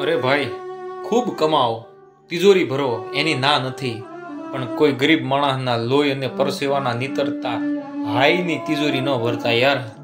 અરે ભાઈ, ખૂબ કમાઓ. તિજોરી ભરો, એની ના નથી. પણ કોઈ ગરીબ માણસના લોહી અને પરસેવાના નીતરતા હાઈની તિજોરી ન ભરતા યાર.